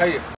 خير.